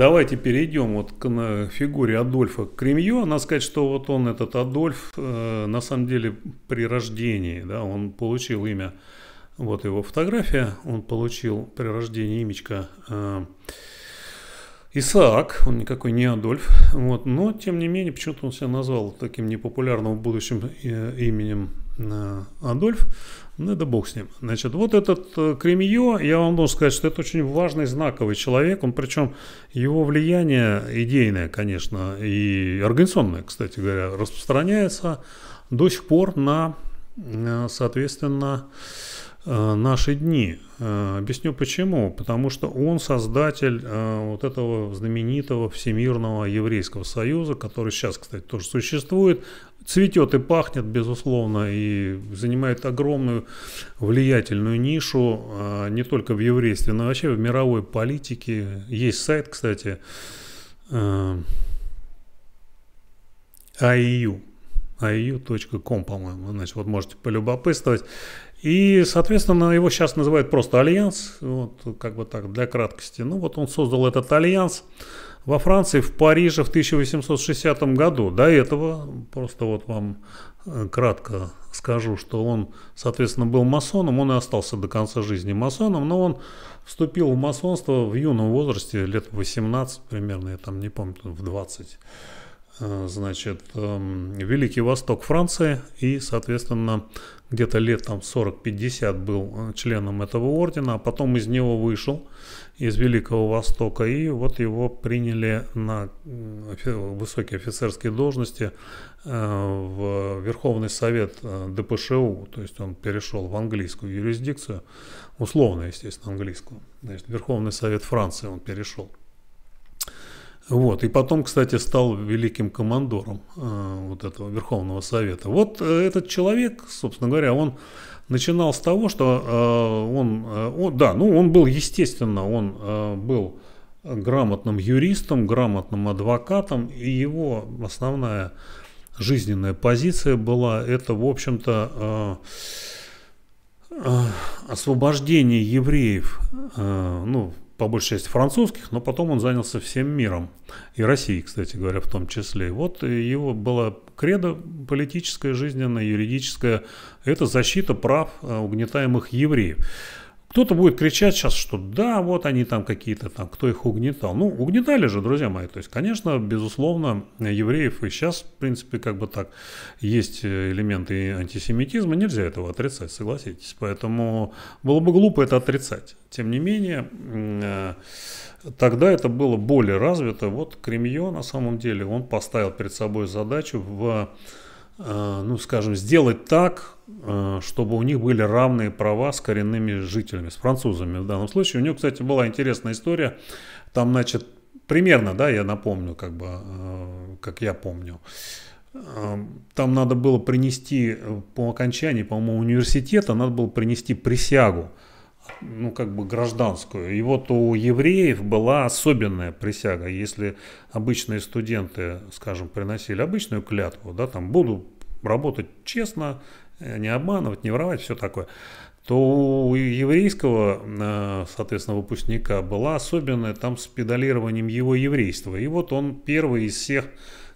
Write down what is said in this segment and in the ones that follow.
Давайте перейдем вот к фигуре Адольфа Кремье. Надо сказать, что вот он, этот Адольф, э, на самом деле при рождении, да, он получил имя, вот его фотография, он получил при рождении имечко э, Исаак, он никакой не Адольф, вот, но тем не менее почему-то он себя назвал таким непопулярным в будущем э, именем э, Адольф, ну да бог с ним. Значит, вот этот э, Кремье, я вам должен сказать, что это очень важный, знаковый человек, он причем его влияние идейное, конечно, и организационное, кстати говоря, распространяется до сих пор на, э, соответственно, наши дни. Э, Объясню почему. Потому что он создатель э, вот этого знаменитого Всемирного еврейского союза, который сейчас, кстати, тоже существует, цветет и пахнет, безусловно, и занимает огромную влиятельную нишу э, не только в еврействе, но вообще в мировой политике. Есть сайт, кстати, э, IEU, IEU.com, по-моему, значит, вот можете полюбопытствовать. И, соответственно, его сейчас называют просто Альянс, вот, как бы так, для краткости. Ну, вот он создал этот Альянс во Франции, в Париже в 1860 году. До этого, просто вот вам э, кратко скажу, что он, соответственно, был масоном, он и остался до конца жизни масоном, но он вступил в масонство в юном возрасте, лет 18 примерно, я там не помню, в 20 э, значит, эм, Великий Восток Франции и, соответственно, где-то лет там 40-50 был э, членом этого ордена, а потом из него вышел, из Великого Востока, и вот его приняли на высокие офицерские должности э, в Верховный Совет э, ДПШУ, то есть он перешел в английскую юрисдикцию, условно, естественно, английскую, значит, Верховный Совет Франции он перешел. Вот, и потом, кстати, стал великим командором э, вот этого Верховного Совета. Вот э, этот человек, собственно говоря, он начинал с того, что э, он, э, он, да, ну он был, естественно, он э, был грамотным юристом, грамотным адвокатом, и его основная жизненная позиция была, это, в общем-то, э, освобождение евреев, э, ну, по большей части французских, но потом он занялся всем миром, и Россией, кстати говоря, в том числе. Вот его была кредо политическая, жизненная, юридическая, это защита прав э, угнетаемых евреев. Кто-то будет кричать сейчас, что да, вот они там какие-то там, кто их угнетал. Ну, угнетали же, друзья мои. То есть, конечно, безусловно, евреев и сейчас, в принципе, как бы так, есть э, элементы антисемитизма, нельзя этого отрицать, согласитесь. Поэтому было бы глупо это отрицать. Тем не менее, э, тогда это было более развито. Вот Кремье, на самом деле, он поставил перед собой задачу в ну, скажем, сделать так, э, чтобы у них были равные права с коренными жителями, с французами в данном случае. У него, кстати, была интересная история. Там, значит, примерно, да, я напомню, как бы, э, как я помню. Э, Там надо было принести э, по окончании, по-моему, университета, надо было принести присягу ну, как бы гражданскую. И вот у евреев была особенная присяга. Если обычные студенты, скажем, приносили обычную клятву, да, там буду работать честно, э, не обманывать, не воровать, все такое, то у еврейского, э, соответственно, выпускника была особенная там с педалированием его еврейства. И вот он первый из всех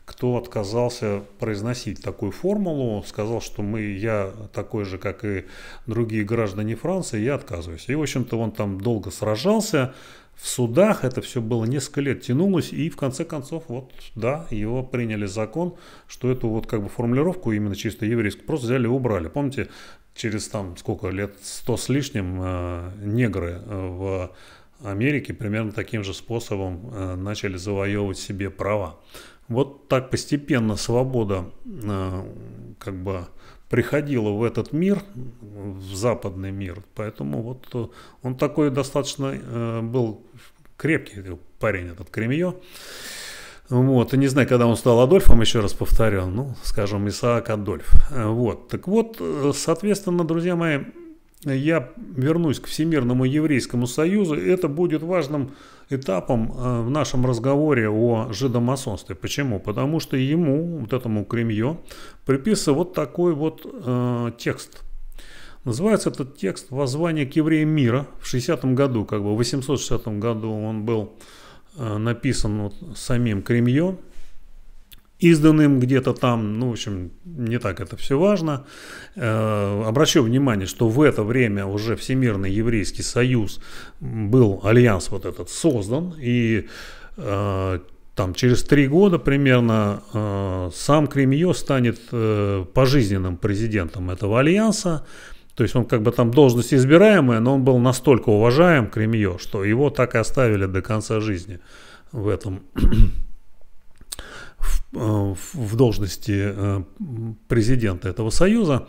кто отказался произносить такую формулу, сказал, что мы, я такой же, как и другие граждане Франции, я отказываюсь. И, в общем-то, он там долго сражался, в судах это все было несколько лет тянулось, и в конце концов, вот, да, его приняли закон, что эту вот как бы формулировку именно чисто еврейскую просто взяли и убрали. Помните, через там сколько лет, сто с лишним, э, негры э, в Америке примерно таким же способом э, начали завоевывать себе права. Вот так постепенно свобода э, как бы приходила в этот мир, в западный мир. Поэтому вот э, он такой достаточно э, был крепкий парень, этот Кремье. Вот, и не знаю, когда он стал Адольфом, еще раз повторю, ну, скажем, Исаак Адольф. Вот, так вот, соответственно, друзья мои, я вернусь к Всемирному еврейскому союзу. Это будет важным этапом э, в нашем разговоре о жидомасонстве. Почему? Потому что ему, вот этому Кремье, приписывается вот такой вот э, текст. Называется этот текст «Воззвание к евреям мира» в 60 году, как бы в 860 году он был э, написан вот самим Кремье, изданным где-то там, ну, в общем, не так это все важно. Э, обращу внимание, что в это время уже Всемирный еврейский союз был, альянс вот этот создан, и э, там через три года примерно э, сам Кремье станет пожизненным президентом этого альянса, то есть он как бы там должность избираемая, но он был настолько уважаем Кремье, что его так и оставили до конца жизни в этом Э, в должности э, президента этого союза.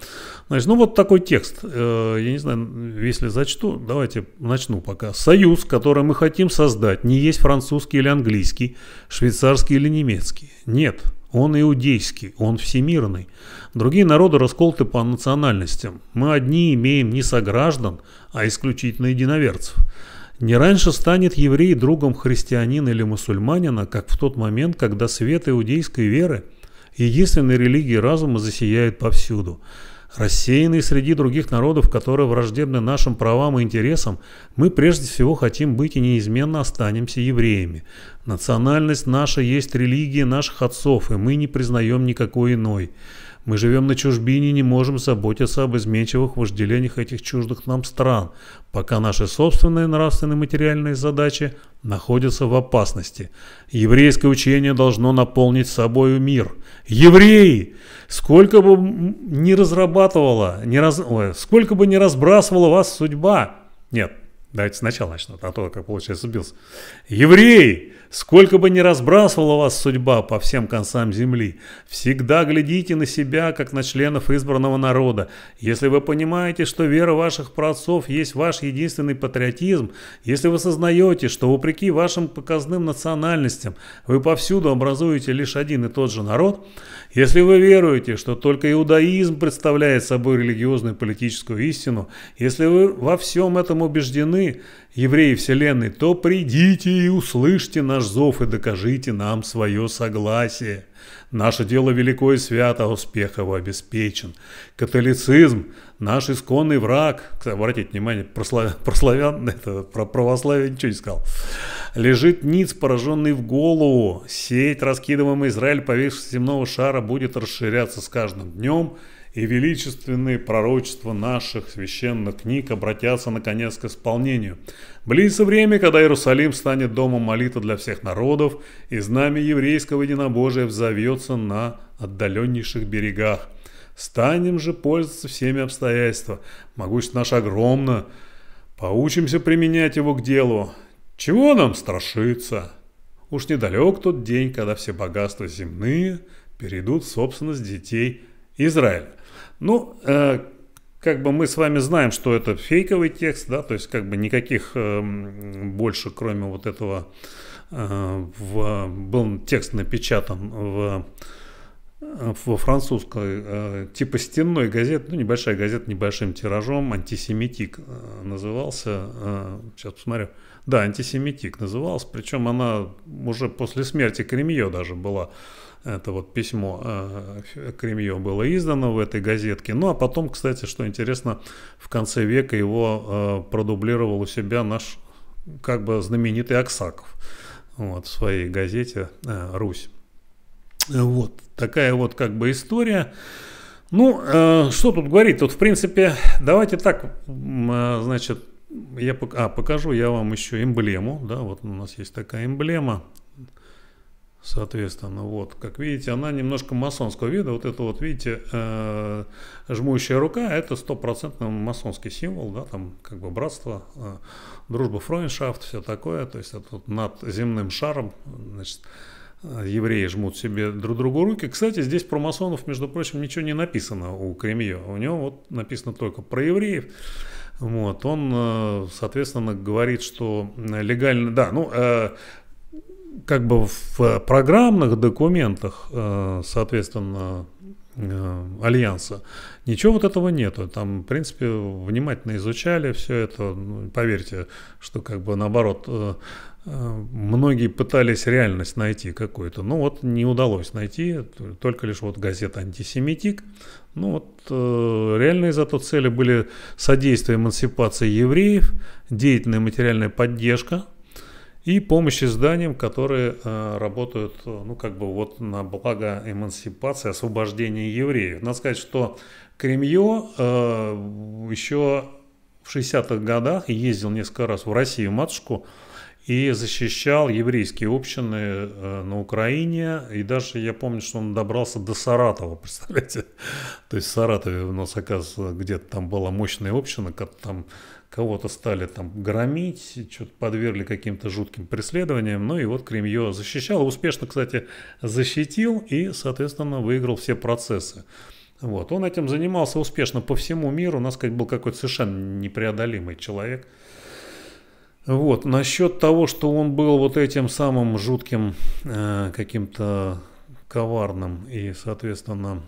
Значит, ну вот такой текст. Э, я не знаю, если зачту, давайте начну пока. Союз, который мы хотим создать, не есть французский или английский, швейцарский или немецкий. Нет, он иудейский, он всемирный. Другие народы расколоты по национальностям. Мы одни имеем не сограждан, а исключительно единоверцев. Не раньше станет еврей другом христианина или мусульманина, как в тот момент, когда свет иудейской веры, единственной религии разума, засияет повсюду. Рассеянные среди других народов, которые враждебны нашим правам и интересам, мы прежде всего хотим быть и неизменно останемся евреями. Национальность наша есть религия наших отцов, и мы не признаем никакой иной. Мы живем на чужбине и не можем заботиться об изменчивых вожделениях этих чуждых нам стран, пока наши собственные нравственные материальные задачи находятся в опасности. Еврейское учение должно наполнить собой мир. Евреи! Сколько бы ни разрабатывала, не раз... Ой, сколько бы ни разбрасывала вас судьба. Нет, давайте сначала начну, а то, как получается, сбился. Евреи! Сколько бы ни разбрасывала вас судьба по всем концам земли, всегда глядите на себя, как на членов избранного народа. Если вы понимаете, что вера ваших праотцов есть ваш единственный патриотизм, если вы сознаете, что вопреки вашим показным национальностям вы повсюду образуете лишь один и тот же народ, если вы веруете, что только иудаизм представляет собой религиозную политическую истину, если вы во всем этом убеждены, евреи Вселенной, то придите и услышьте наш зов и докажите нам свое согласие. Наше дело велико и свято, успех его обеспечен. Католицизм – наш исконный враг. Кстати, обратите внимание, про, славян, про славян, это, про православие ничего не сказал. Лежит ниц, пораженный в голову. Сеть, раскидываемый Израиль поверх земного шара, будет расширяться с каждым днем – и величественные пророчества наших священных книг обратятся наконец к исполнению. Близится время, когда Иерусалим станет домом молитвы для всех народов, и знамя еврейского единобожия взовьется на отдаленнейших берегах. Станем же пользоваться всеми обстоятельствами. Могущество наше огромно. Поучимся применять его к делу. Чего нам страшиться? Уж недалек тот день, когда все богатства земные перейдут в собственность детей Израиля. Ну, э, как бы мы с вами знаем, что это фейковый текст, да, то есть как бы никаких э, больше, кроме вот этого, э, в, был текст напечатан в во французской э, типа стенной газет, ну небольшая газета небольшим тиражом, антисемитик э, назывался, э, сейчас посмотрю, да, антисемитик назывался, причем она уже после смерти Кремье даже была это вот письмо э, Кремье было издано в этой газетке. Ну а потом, кстати, что интересно, в конце века его э, продублировал у себя наш как бы знаменитый Аксаков вот, в своей газете э, «Русь». Вот такая вот как бы история. Ну, э, что тут говорить? Тут, в принципе, давайте так, э, значит, я пок- а, покажу я вам еще эмблему. Да, вот у нас есть такая эмблема. Соответственно, вот, как видите, она немножко масонского вида. Вот это вот, видите, э, жмущая рука, это стопроцентно масонский символ, да, там как бы братство, э, дружба, фройншафт, все такое. То есть это вот над земным шаром, значит, э, евреи жмут себе друг другу руки. Кстати, здесь про масонов, между прочим, ничего не написано у Кремье. У него вот написано только про евреев. Вот, он, э, соответственно, говорит, что легально, да, ну, э, как бы в программных документах, э, соответственно, э, альянса. Ничего вот этого нету. Там, в принципе, внимательно изучали все это. Ну, поверьте, что как бы наоборот э, многие пытались реальность найти какую-то, но вот не удалось найти, только лишь вот газета «Антисемитик». Ну вот э, реальные зато цели были содействие эмансипации евреев, деятельная материальная поддержка и помощь изданиям, которые э, работают, ну как бы вот на благо эмансипации, освобождения евреев. Надо сказать, что Кремье э, еще в 60-х годах ездил несколько раз в Россию, матушку, и защищал еврейские общины э, на Украине. И даже я помню, что он добрался до Саратова, представляете? То есть в Саратове у нас, оказывается, где-то там была мощная община, как там кого-то стали там громить, что-то подвергли каким-то жутким преследованиям. Ну и вот Кремье защищал, успешно, кстати, защитил и, соответственно, выиграл все процессы. Вот. Он этим занимался успешно по всему миру. У нас, сказать, был какой-то совершенно непреодолимый человек – вот, насчет того, что он был вот этим самым жутким э, каким-то коварным и, соответственно,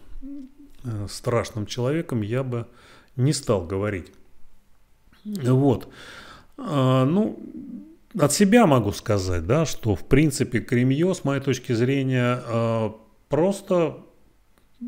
э, страшным человеком, я бы не стал говорить. Вот. А, ну, от себя могу сказать, да, что, в принципе, Кремье, с моей точки зрения, э, просто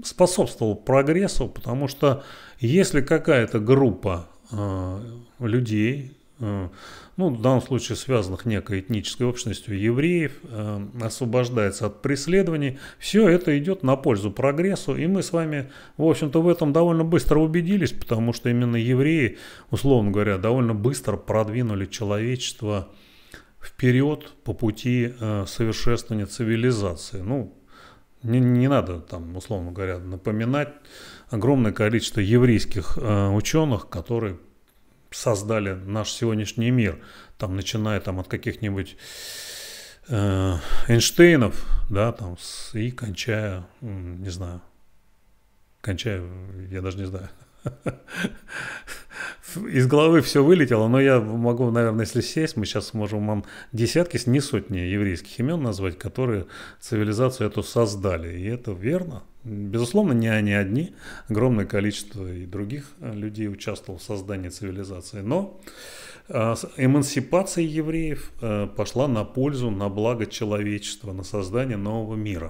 способствовал прогрессу, потому что если какая-то группа э, людей, Э, ну, в данном случае связанных некой этнической общностью евреев, э, освобождается от преследований. Все это идет на пользу прогрессу, и мы с вами, в общем-то, в этом довольно быстро убедились, потому что именно евреи, условно говоря, довольно быстро продвинули человечество вперед по пути э, совершенствования цивилизации. Ну, не, не надо там, условно говоря, напоминать огромное количество еврейских ученых, которые создали наш сегодняшний мир, там, начиная там, от каких-нибудь э, Эйнштейнов, да, там, с, и кончая, не знаю, кончая, я даже не знаю, из головы все вылетело, но я могу, наверное, если сесть, мы сейчас можем вам десятки, не сотни еврейских имен назвать, которые цивилизацию эту создали. И это верно. Безусловно, не они одни, огромное количество и других людей участвовало в создании цивилизации. Но а, эмансипация евреев э, пошла на пользу, на благо человечества, на создание нового мира.